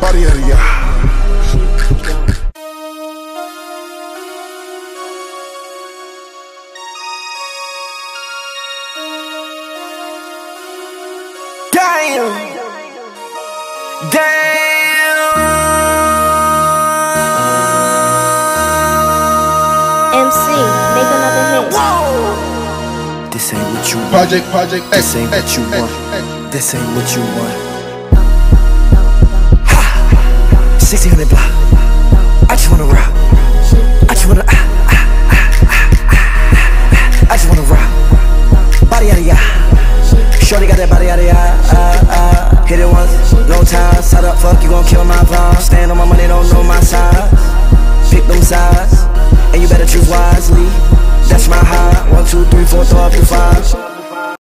body out of ya. Damn. Damn. MC, make another hit. Whoa. This ain't what you want. Project, project, This ain't what you want. This ain't what you want. 1600 block. I just wanna rock. I just wanna. Ah, ah, ah, ah, ah, ah. I just wanna rock. Body out of ya. Shorty got that body out of ya. Ah, ah. Hit it once, no time. Side up, fuck, you gon' kill my vibe. Stand on my money, don't know my size. Pick them sides, and you better choose wisely. That's my high. One, two, three, four, throw up your five.